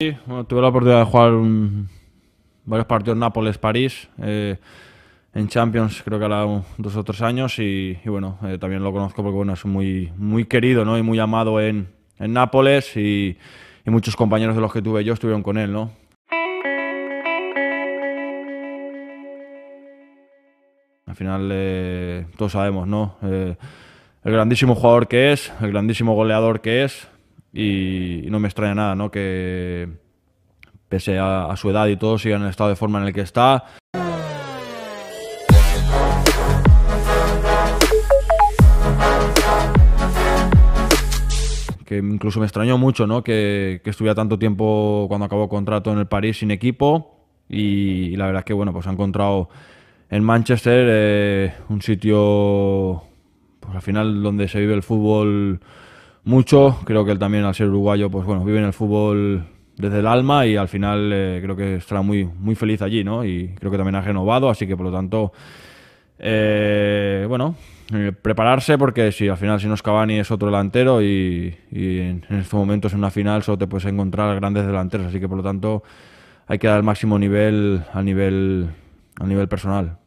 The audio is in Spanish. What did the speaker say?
Bueno, tuve la oportunidad de jugar varios partidos Nápoles-París. eh, en Champions creo que un- dos o tres años y, bueno, eh, también lo conozco porque bueno, es muy, muy querido ¿no? y muy amado en, en Nápoles y, muchos compañeros de los que tuve yo estuvieron con él. ¿no? Al final eh, todos sabemos, ¿no? El grandísimo jugador que es, el grandísimo goleador que es y, no me extraña nada, ¿no? Que pese a, su edad y todo siga en el estado de forma en el que está. que incluso me extrañó mucho ¿no? que, que estuviera tanto tiempo cuando acabó contrato en el París sin equipo y, y la verdad es que bueno pues ha encontrado en Manchester eh, un sitio pues al final donde se vive el fútbol mucho. Creo que él también al ser uruguayo pues bueno vive en el fútbol desde el alma y al final eh, creo que estará muy muy feliz allí no y creo que también ha renovado así que por lo tanto eh, bueno, eh, prepararse porque si al final si no es Cavani es otro delantero y, en, estos momentos en una final solo te puedes encontrar grandes delanteros, así que por lo tanto hay que dar el máximo nivel nivel a nivel personal.